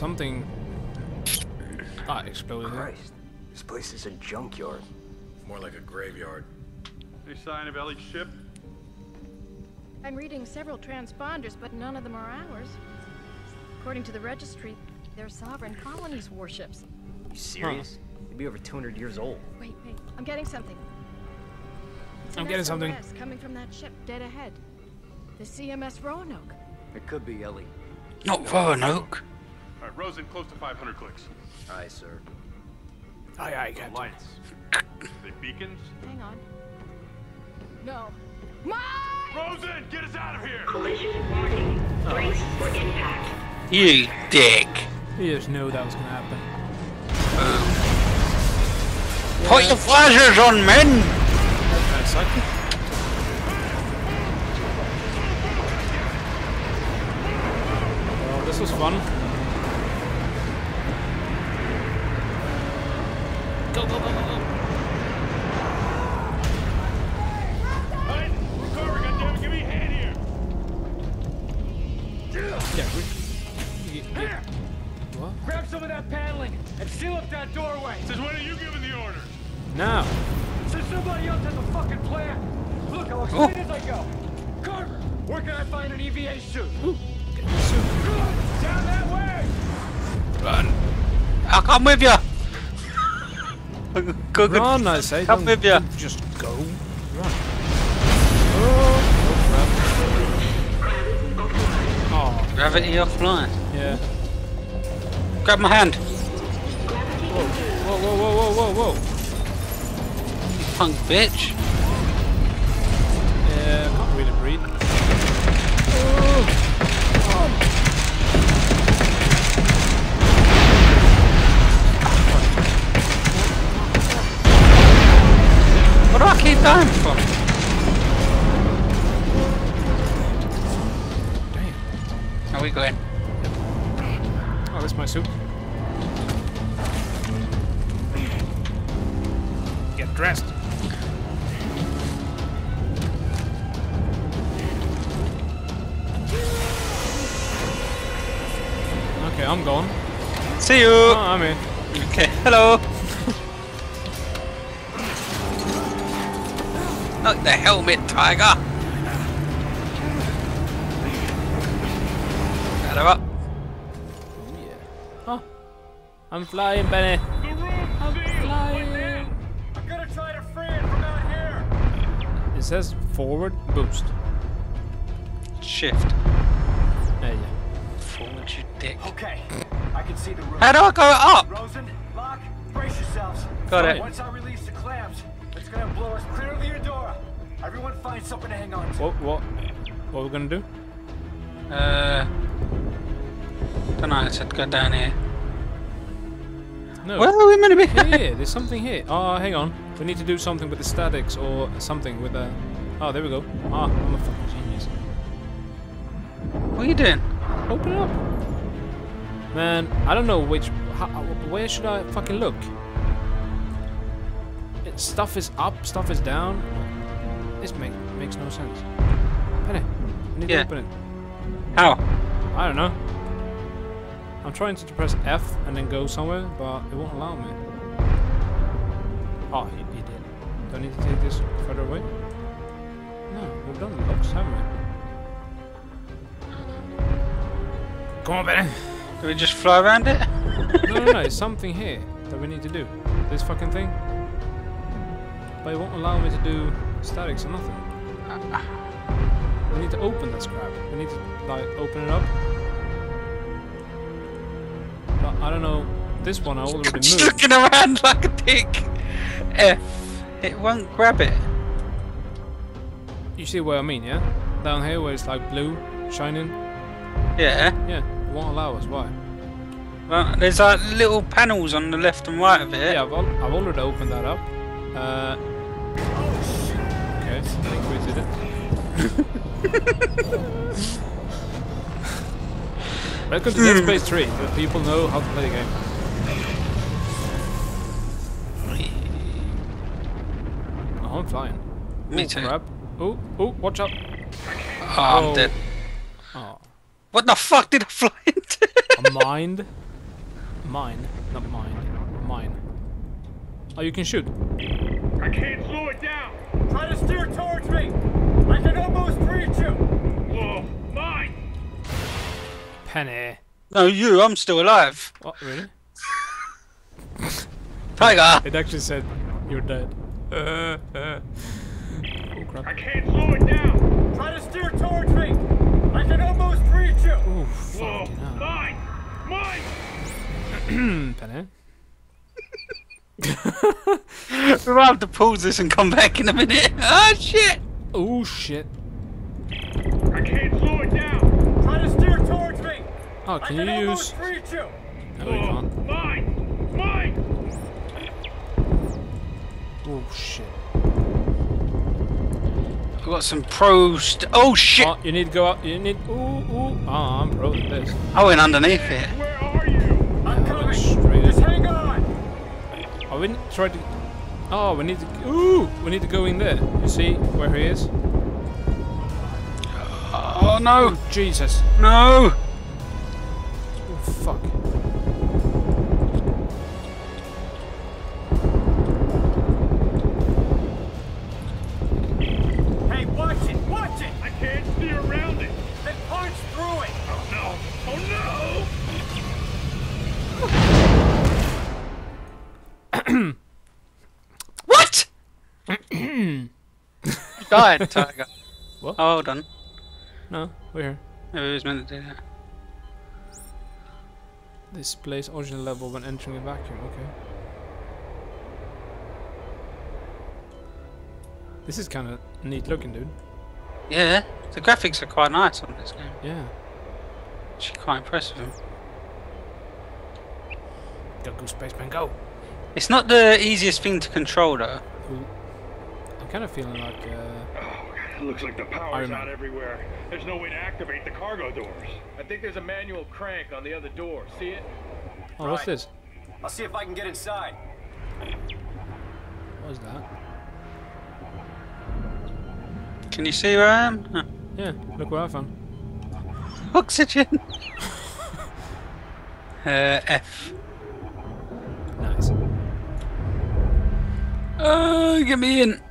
something. Ah, exploded. here. Christ, this place is a junkyard. More like a graveyard. Any sign of Ellie's ship? I'm reading several transponders, but none of them are ours. According to the registry, they're sovereign colonies warships. You serious? They'd be over 200 years old. Wait, wait, I'm getting something. It's I'm an getting something. SOS coming from that ship dead ahead. The CMS Roanoke. It could be Ellie. Not Roanoke. All right, Rosen, close to 500 clicks. Aye, sir. Aye, aye, The Captain. lights. They beacons? Hang on. No. Mike! Rosen, get us out of here! Collision warning. Brace for impact. You dick. You just knew that was gonna happen. Um, put your flashers on, men! That suck. Well, this was fun. Come with you. go, go. Run, I say. Come with ya. don't Just go. Run. Oh, oh. Gravity offline. Yeah. Grab my hand. Whoa, whoa, whoa, whoa, whoa, whoa. Punk bitch. Yeah, can't really breathe. What do I keep? Damn. Are we going? Oh, that's my suit. Get dressed. Okay, I'm gone. See you. Oh, I'm in. Okay, hello. Not the helmet, tiger. Got her up. Oh, I'm flying, Benny. The room, see! Flying. I'm gonna try to free it from out here. It says forward boost. Shift. There you go. Forward, you dick. Okay, I can see the room. How do I go up? Rosen, Locke, brace yourselves. Got it. Once I release the clamps, it's gonna blow us clear of the Eudora. Everyone find something to hang on to. What? What? What are we gonna do? Uh. Don't know. I said go down here. No. Where are we meant to be? Here, there's something here. Oh, hang on. We need to do something with the statics or something with the. Oh, there we go. Ah, I'm a fucking genius. What are you doing? Open it up. Man, I don't know which. How, where should I fucking look? It, stuff is up, stuff is down. This make, makes no sense. Penny, I need Yeah. to open it. How? I don't know. I'm trying to press F and then go somewhere, but it won't allow me. Oh, he, he did. Do I need to take this further away? No, we've done the locks, haven't we? Come on, Benny. Do we just fly around it? No, no, no, it's something here that we need to do. This fucking thing. But it won't allow me to do statics or nothing. We need to open this crap. We need to, like, open it up. But I don't know. This one I already moved. looking around like a dick. F. It won't grab it. You see what I mean, yeah? Down here where it's like blue, shining. Yeah. Yeah, it won't allow us. Why? Well, there's like little panels on the left and right of it. Yeah, I've, al- I've already opened that up. Uh, Welcome to Dead Space 3, where people know how to play the game. Oh, I'm flying. Me Ooh, too. Crap. Oh, oh, watch out. Oh, I'm dead. Oh, What the fuck did I fly into? a mind. Mine, not mine. Mine. Oh, you can shoot. I can't slow it down. Try to steer towards me. I can almost reach you. Oh, mine. Penny. No, you. I'm still alive. Oh, really? Tiger. It actually said you're dead. Uh, uh. Oh I can't slow it down. Try to steer towards me. I can almost reach you. Oh, fucking mine. Mine. Penny. We'll have to pause this and come back in a minute. Oh shit. Oh shit. I can't slow it down. Try to steer towards me. Oh, can can you almost use? reach you. No, you Oh, can't. mine. Mine. Oh shit. I've got some pro st- Oh, shit. Oh, you need to go out. You need. Ooh, ooh. Oh, I'm pro at this. I went underneath it. Where are you? I'm Yeah, coming. straight Just in. hang on. Oh, we n- tried to. Oh, we need to. Ooh, we need to go in there. You see where he is? Oh, no. Oh, Jesus. No. Oh fuck. Hey, watch it. Watch it. I can't steer around it. Then punch through it. Oh no. Oh What? Died, Tiger. What? Oh, hold on. No, we're here. Maybe he was meant to do that. Displays original level when entering a vacuum. Okay. This is kind of neat looking, dude. Yeah, the graphics are quite nice on this game. Yeah. Actually, quite impressive. Go, go, spaceman, go! It's not the easiest thing to control, though. Ooh. I'm kind of feeling like. Uh. Oh, it looks like the power's Iron Man. out everywhere. There's no way to activate the cargo doors. I think there's a manual crank on the other door. See it? oh, what's this? I'll see if I can get inside. What is that? Can you see where I am? Huh. Yeah, look what I found. Oxygen. uh, F. Nice. Oh, get me in.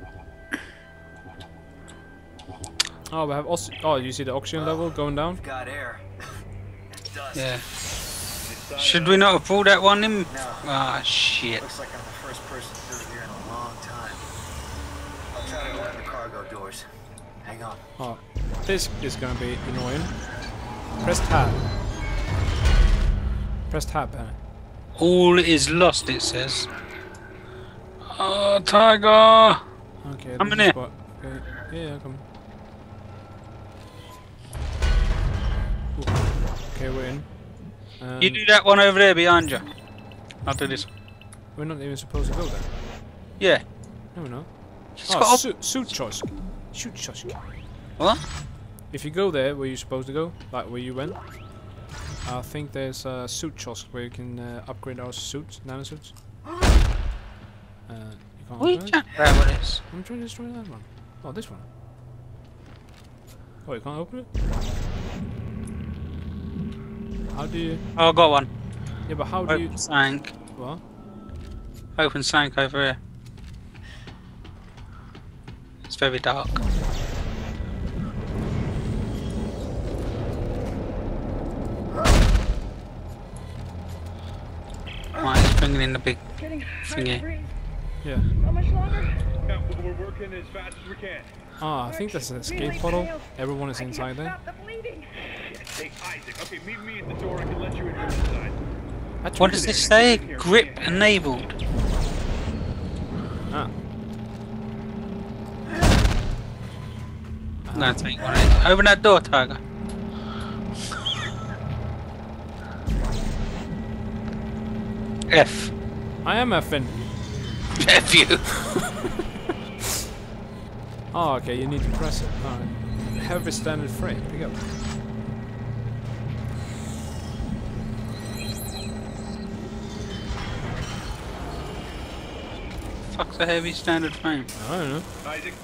Oh, we have ox- Oh, you see the oxygen level going down? Got air. Dust. Yeah. Should we not have pulled that one in? No. Ah, shit. Looks like I'm the first person through here in a long time. I'll try to open the cargo doors. Hang on. Oh, this is gonna be annoying. Press tab. Press tab, Penny. All is lost, it says. Oh, Tiger! Okay. I'm this in is here. Okay. Yeah, yeah, come. Okay, we're in. Um, You do that one over there behind you. I'll do this. We're not even supposed to go there. Yeah. No, we're not. It's Oh, got su suit chosk. What? If you go there where you're supposed to go, like where you went, I think there's a suit chosk where you can uh, upgrade our suits, nano suits. Uh, you can't What are you open it? chatting about with this? I'm trying to destroy that one. Oh, this one. Oh, you can't open it? How do you... Oh, I got one. Yeah, but how do you... Open sank. What? Open sank over here. It's very dark. Right, it's bringing in the big thingy. Yeah. Yeah, we're working as fast as we can. Ah, I think that's an escape portal. Everyone is inside there. Hey, Isaac. Okay, meet me at the door. I can let you in from inside. I What does it. this say? Grip enabled. Ah. No, take one. Open that door, Tiger. F. I am effing. F you. Oh, okay, you need to press it. Alright. Heavy standard frame. Pick up. Fuck's a heavy standard frame. I don't know. Isaac,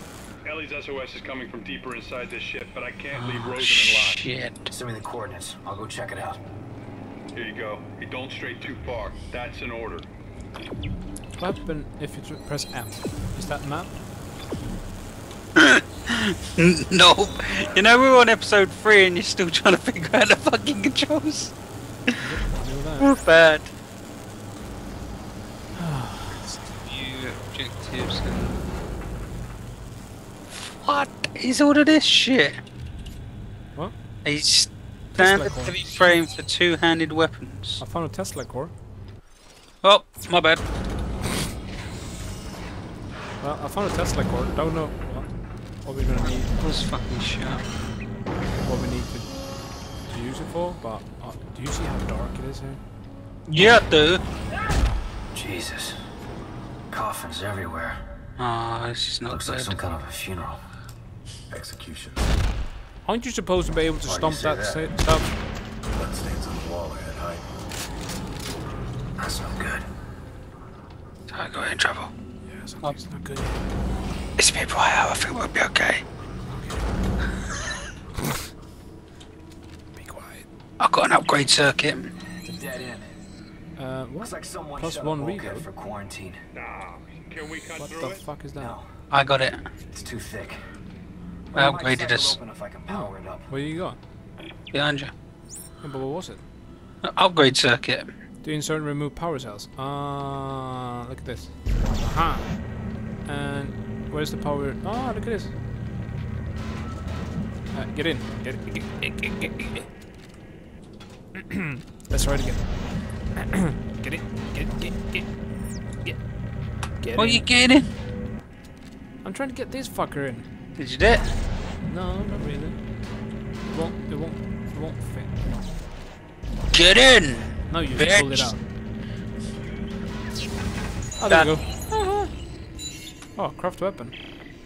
Ellie's SOS is coming from deeper inside this ship, but I can't leave Oh, Rosen in line. shit. Send me the coordinates. I'll go check it out. Here you go. Hey, don't stray too far. That's an order. Weapon if you press M. Is that map? N- no. You know we're on episode three and you're still trying to figure out the fucking controls. We're bad. Objectives. and- What is all of this shit? What? A standard core. heavy frame for two-handed weapons. I found a Tesla core. Oh, my bad. Well, I found a Tesla core. Don't know what, what we're gonna need, Was fucking shit. what we need to, to use it for. But uh, do you see how dark it is here? Yeah, dude. Jesus. Coffins everywhere. Ah, this is not Looks like some kind of a funeral. Execution. Aren't you supposed to be able to Why stomp say that, that? sa- stuff? Bloodstains on the wall ahead. Hide. That's no good. I got in trouble. Yeah, something's not good. It's a bit bright out. I think we'll be okay. Be quiet. I've got an upgrade circuit. Uh, what? Looks like someone one a bulkhead reload. for quarantine. Nah. Can we cut What through the it? fuck is that? No, I got it. it's too thick. I But might upgraded set us. if I can power it up. Where you go? Behind you. Yeah, but what was it? Upgrade circuit. To insert and remove power cells. Ah, look at this. Aha. And where's the power? Ah, look at this. Uh, get in. Get, get, get, get, get, get. Let's try it again. Get in. Get, it. get, get, get. Get What are you getting? I'm trying to get this fucker in. Did you do it? No, not really. It won't. It won't. It won't fit. Get in! No, you just pulled it out. Oh, there you Done. go. Oh, craft weapon.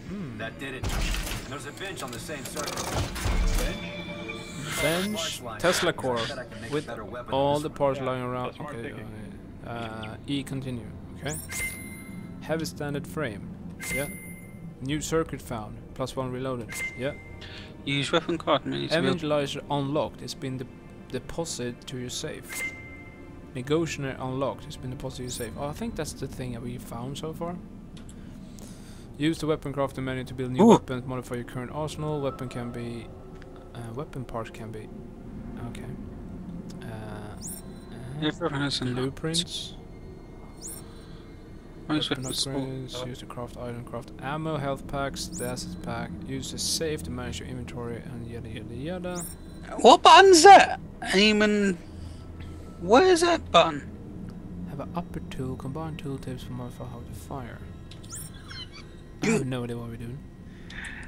Hmm. That did it. There's a bench on the same circle. Bench, Tesla core, Bet I can make a with all the parts lying around. that's smart Okay, thinking. okay. Uh, E continue. Okay. Heavy standard frame. Yeah. New circuit found. Plus one reloaded. Yeah. Use weapon card menus. to Evangelizer unlocked. It's been de deposited to your safe. Negotiator unlocked. It's been deposited to your safe. Oh, I think that's the thing that we found so far. Use the weapon crafting menu to build new Ooh. weapons. Modify your current arsenal. Weapon can be. Uh, weapon parts can be. Okay. Uh, uh, If weapon has unlocked. blueprints. Most Weapon weapons upgrades. Use to craft item. Craft ammo, health packs, the asset pack. Use the safe to manage your inventory and yada yada yada. What button's that? Aim and. Where's that button? Have an upper tool, combine tool tips for modify how to fire. You have no idea what we're doing.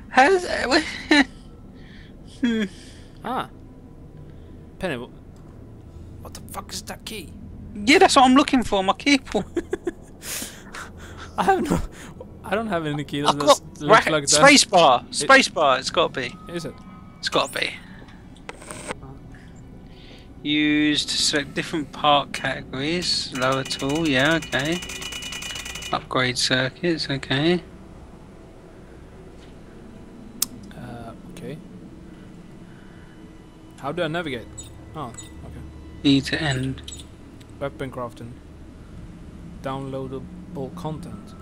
How's. Ah! Penny, wh- what the fuck is that key? Yeah, that's what I'm looking for. My keyboard. I have no. I don't have any key that I've got looks looks ra- like that. space bar. Space bar. It's got to be. Is it? It's got to be. Used to select different part categories. Lower tool. Yeah. Okay. Upgrade circuits. Okay. Uh, okay. How do I navigate? Oh, okay. E to end. Weapon crafting. Downloadable content.